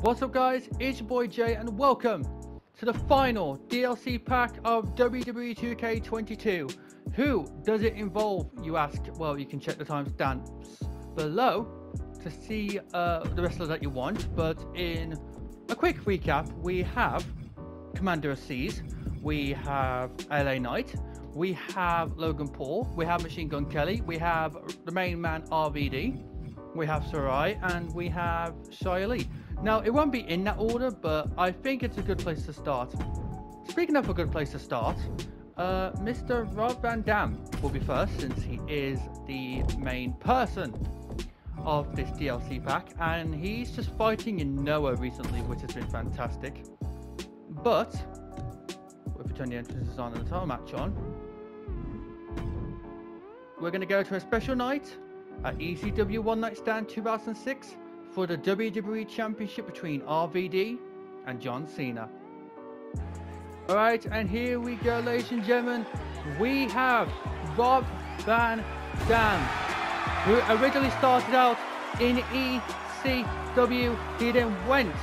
What's up guys, it's your boy Jay and welcome to the final DLC pack of WWE 2K22. Who does it involve, you ask? Well, you can check the times timestamps below to see uh, the wrestlers that you want, but in a quick recap, we have Commander Azeez, we have LA Knight, we have Logan Paul, we have Machine Gun Kelly, we have the main man RVD, we have Sarray, and we have Xia Now, it won't be in that order, but I think it's a good place to start. Speaking of a good place to start, uh, Mr. Rob Van Dam will be first since he is the main person of this DLC pack, and he's just fighting in Noah recently, which has been fantastic. But, if we turn the entrances on and the title match on, we're going to go to a special night at ECW One Night Stand 2006 for the WWE Championship between RVD and John Cena. Alright, and here we go, ladies and gentlemen. We have Rob Van Dam, who originally started out in ECW. He then went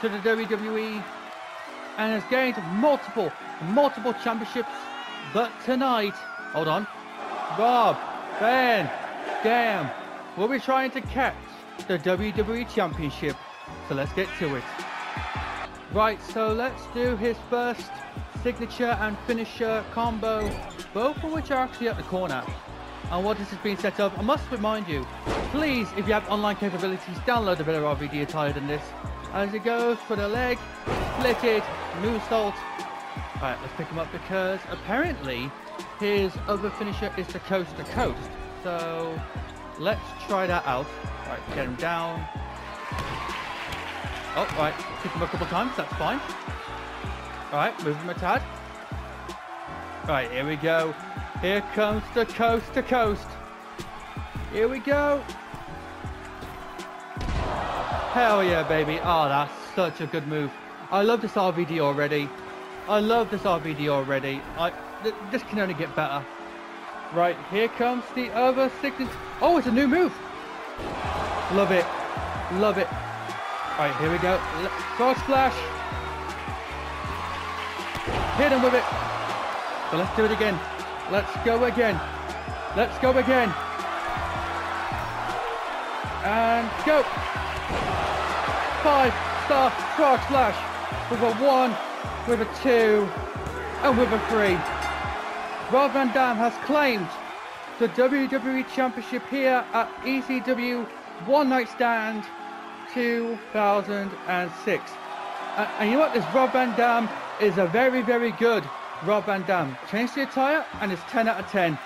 to the WWE and has gained multiple, multiple championships. But tonight, hold on, Rob Van Dam will be trying to catch the WWE Championship. So let's get to it. Right, so let's do his first signature and finisher combo, both of which are actually at the corner. And what this has been set up, I must remind you, please, if you have online capabilities, download a better RVD attire than this. As it goes for the leg, split it, moonsault. Right, let's pick him up because apparently his other finisher is the coast to coast. So let's try that out. Right, get him down. Oh, right, kick him a couple times, that's fine. Alright, move him a tad. All right, here we go. Here comes the coast to coast. Here we go. Hell yeah, baby. Oh, that's such a good move. I love this RVD already. I love this RVD already. I th This can only get better. Right, here comes the other signature. Oh, it's a new move. Love it. Love it. Alright, here we go. Frog splash. Hit him with it. But let's do it again. Let's go again. Let's go again. And go. Five star frog splash with a one, with a two, and with a three. Rob Van Dam has claimed the WWE Championship here at ECW One Night Stand 2006. Uh, and you know what? This Rob Van Dam is a very, very good Rob Van Dam. Changed the attire and it's 10 out of 10.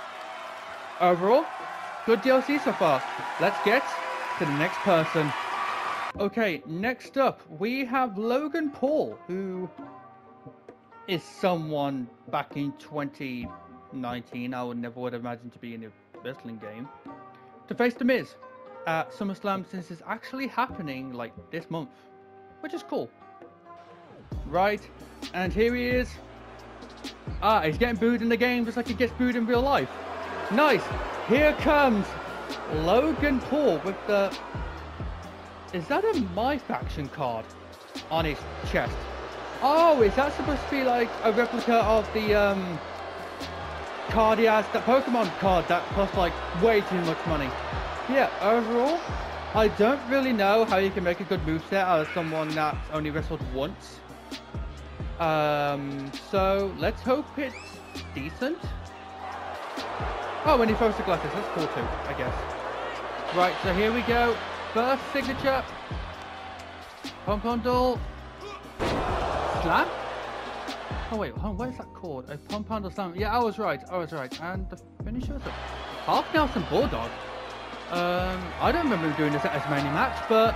Overall, good DLC so far. Let's get to the next person. Okay, next up, we have Logan Paul, who is someone back in 2019 I would never would have imagined to be in a wrestling game, to face The Miz at SummerSlam since it's actually happening like this month, which is cool. Right, and here he is. Ah, he's getting booed in the game just like he gets booed in real life. Nice. Here comes Logan Paul with the. Is that a My Faction card on his chest? Oh, is that supposed to be like a replica of the um card he has, that Pokemon card that costs like way too much money? Yeah, overall, I don't really know how you can make a good moveset out of someone that's only wrestled once. Um, so let's hope it's decent. Oh, and he throws the glasses, that's cool too, I guess. Right, so here we go. First signature. Pom pom doll. Slam? Oh wait, hold on, what is that called? A pom doll slam. Yeah, I was right, I was right. And the finisher is a half Nelson Bulldog. Um, I don't remember doing this at many match, but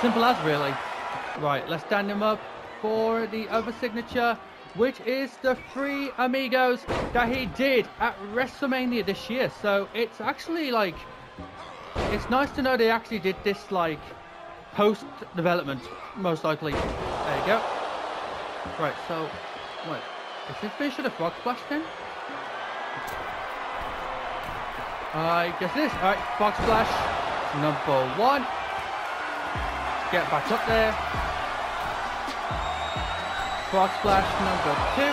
simple as really. Right, let's stand him up for the other signature, which is the three amigos that he did at WrestleMania this year. So it's actually like, it's nice to know they actually did this like post development, most likely. There you go. Right, so, wait, is this fish of the frog splash then? I guess this. Alright, Frog Splash, number one. get back up there. Frog Splash number two.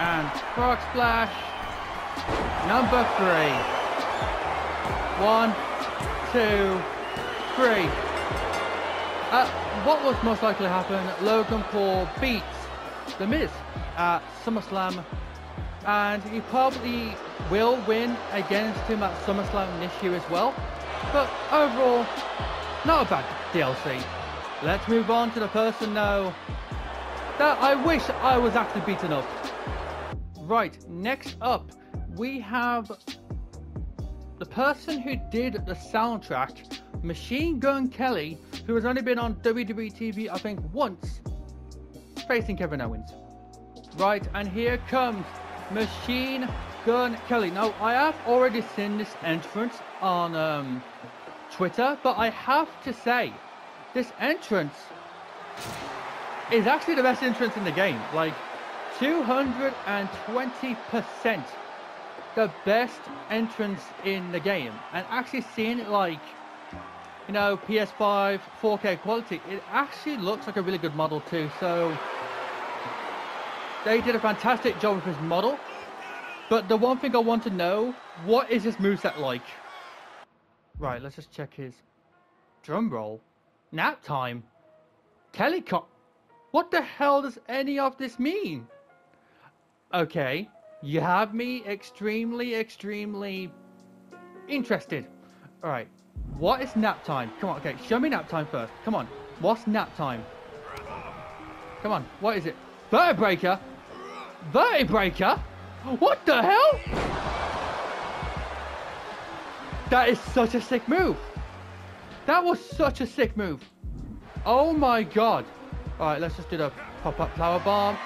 And Frog Splash number three. One, two, three. Uh, what was most likely to happen? Logan Paul beats The Miz at SummerSlam and he probably will win against him at SummerSlam this year as well. But overall, not a bad DLC. Let's move on to the person now that I wish I was actually beaten up. Right, next up, we have the person who did the soundtrack, Machine Gun Kelly, who has only been on WWE TV, I think, once, facing Kevin Owens. Right, and here comes Machine Gun Kelly. Now, I have already seen this entrance on um, Twitter, but I have to say, this entrance is actually the best entrance in the game. Like, 220% the best entrance in the game. And actually seeing it like, you know, PS5, 4K quality, it actually looks like a really good model too. So, they did a fantastic job with his model. But the one thing I want to know, what is his moveset like? Right, let's just check his drum roll. Nap time. Kelly What the hell does any of this mean? Okay, you have me extremely, extremely interested. Alright, what is nap time? Come on, okay, show me nap time first. Come on, what's nap time? Come on, what is it? Vertebreaker? Vertebreaker? What the hell? That is such a sick move. That was such a sick move. Oh my god. Alright, let's just do the pop-up powerbomb.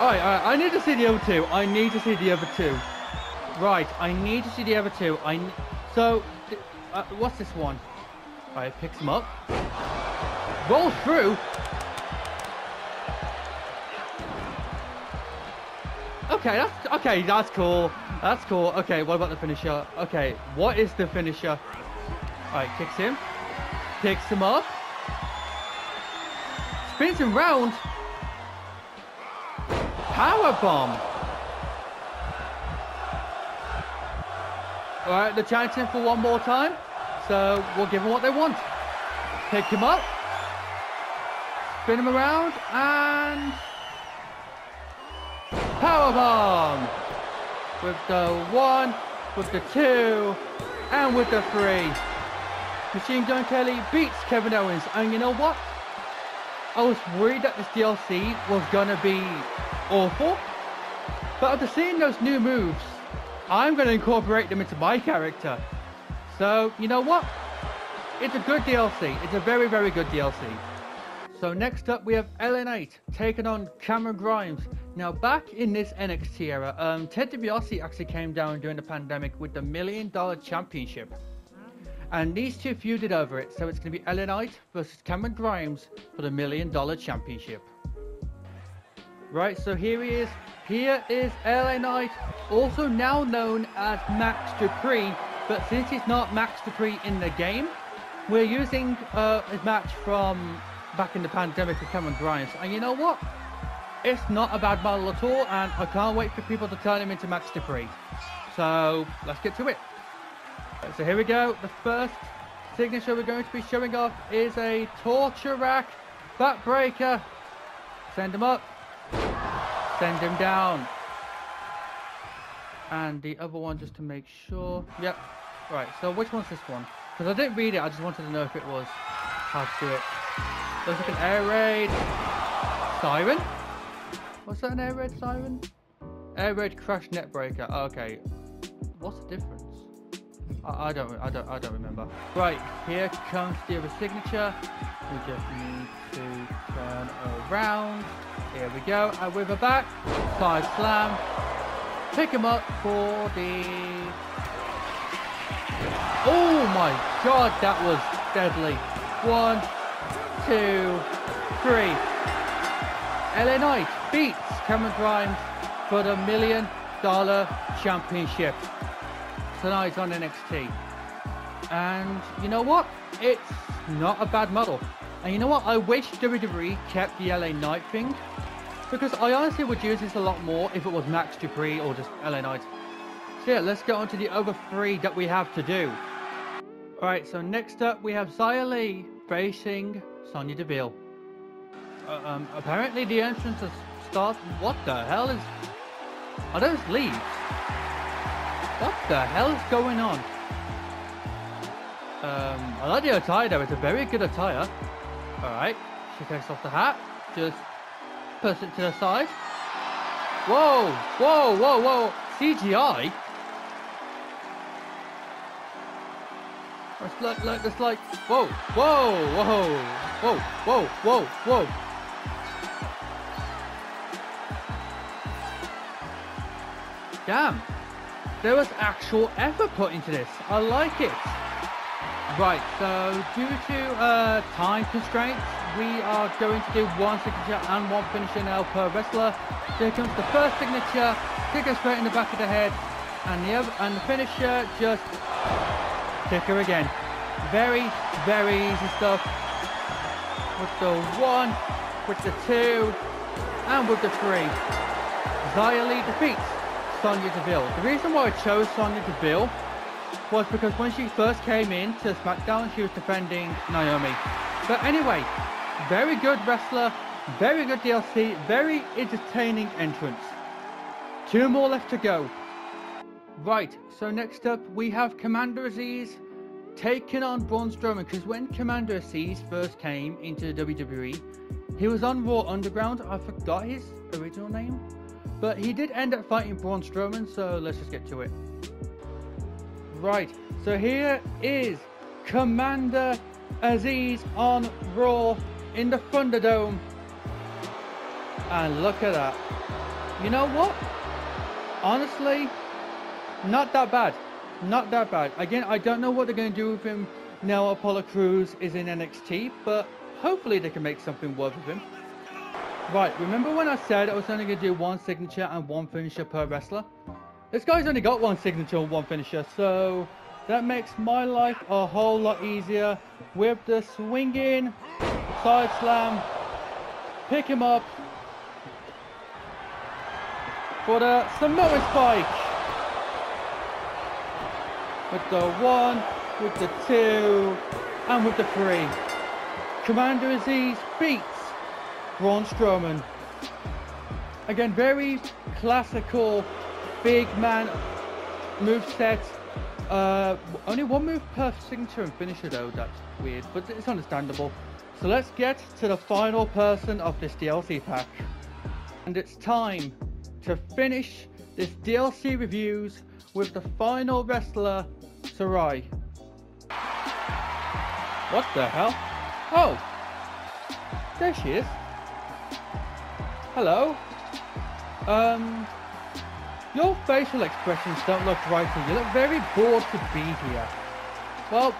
Alright, alright, I need to see the other two. I need to see the other two. Right, I need to see the other two. I So, uh, what's this one? Alright, picks him up. Rolls through. Okay, that's okay. That's cool. That's cool. Okay, what about the finisher? Okay, what is the finisher? All right, kicks him, picks him up, spins him round. Power bomb. All right, the chanting for one more time. So we'll give them what they want. Pick him up, spin him around, and Power bomb! With the one, with the two, and with the three. Machine Gun Kelly beats Kevin Owens. And you know what? I was worried that this DLC was gonna be awful. But after seeing those new moves, I'm gonna incorporate them into my character. So, you know what? It's a good DLC. It's a very, very good DLC. So next up we have LA Knight taking on Cameron Grimes. Now back in this NXT era, um, Ted DiBiase actually came down during the pandemic with the Million Dollar Championship. And these two feuded over it, so it's going to be LA Knight versus Cameron Grimes for the Million Dollar Championship. Right, so here he is. Here is LA Knight, also now known as Max Dupri, but since he's not Max Dupri in the game, we're using uh, his match from back in the pandemic with Cameron Grimes. And you know what? It's not a bad model at all, and I can't wait for people to turn him into Max Dupri. So let's get to it. So here we go. The first signature we're going to be showing off is a torture rack backbreaker. Send him up. Send him down. And the other one just to make sure. Yep. Right, so which one's this one? Because I didn't read it, I just wanted to know if it was how to do it. Looks like an air raid siren. What's that an air raid siren? Air raid crash neckbreaker. okay. What's the difference? I, I, don't I don't I don't remember. Right, here comes the other signature. We just need to turn around. Here we go. And with a back. Side slam. Pick him up for the Oh my god, that was deadly. One, two, three. LA Knight beats Cameron Grimes for the million dollar championship tonight on NXT. And you know what? It's not a bad model. And you know what? I wish WWE kept the LA Knight thing. Because I honestly would use this a lot more if it was Max Dupri or just LA Knight. So yeah, let's get on to the other three that we have to do. Alright, so next up we have Xia Li facing Sonya Deville. Uh, um, apparently the entrance has started. What the hell is... Are those leaves? What the hell is going on? Um, I like the attire though, it's a very good attire. Alright, she takes off the hat, just puts it to the side. Whoa, whoa, whoa, whoa, CGI? It's like, like, it's like, whoa, whoa, whoa, whoa, whoa, whoa, whoa. Damn, there was actual effort put into this. I like it. Right, so due to uh, time constraints, we are going to do one signature and one finisher now per wrestler. Here comes the first signature, kick her straight in the back of the head, and the other, and the finisher just kick her again. Very, very easy stuff. With the one, with the two, and with the three. Xia Li defeats Sonya Deville. The reason why I chose Sonya Deville was because when she first came in to SmackDown, she was defending Naomi. But anyway, very good wrestler, very good DLC, very entertaining entrance. Two more left to go. Right, so next up we have Commander Azeez taking on Braun Strowman because when Commander Azeez first came into the WWE, he was on Raw Underground. I forgot his original name, but he did end up fighting Braun Strowman, so let's just get to it. Right, so here is Commander Azeez on Raw in the Thunderdome. And look at that. You know what? Honestly, not that bad. Not that bad. Again, I don't know what they're going to do with him now Apollo Crews is in NXT, but hopefully they can make something worth of him. Right, remember when I said I was only going to do one signature and one finisher per wrestler? This guy's only got one signature and one finisher, so that makes my life a whole lot easier with the swinging side slam. Pick him up for the Samoan spike. With the one, with the two, and with the three. Commander Azeez beats Braun Strowman. Again, very classical big man move set. Uh, only one move per signature and finisher though, that's weird, but it's understandable. So let's get to the final person of this DLC pack. And it's time to finish this DLC reviews with the final wrestler, Sarray. What the hell? Oh! There she is. Hello. Um, your facial expressions don't look right you. You look very bored to be here. Well,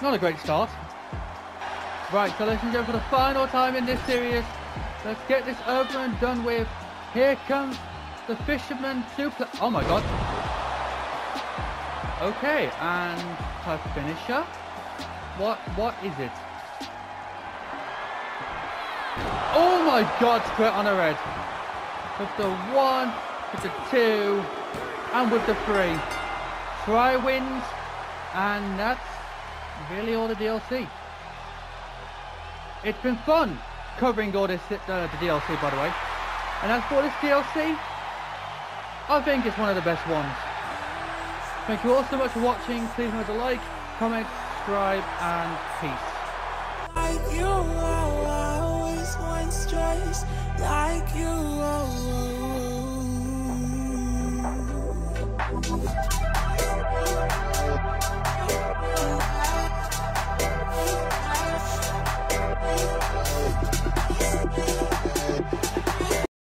not a great start. Right, so ladies and gentlemen, for the final time in this series, let's get this over and done with. Here comes the Fisherman Super... Oh my god. Okay, and her finisher? What, what is it? Oh my god, straight on her head. With the one, with the two, and with the three. Try wins, and that's really all the DLC. It's been fun covering all this, uh, the DLC, by the way. And as for this DLC, I think it's one of the best ones. Thank you all so much for watching. Please remember to like, comment, subscribe, and peace. Like you, always stress. Like you.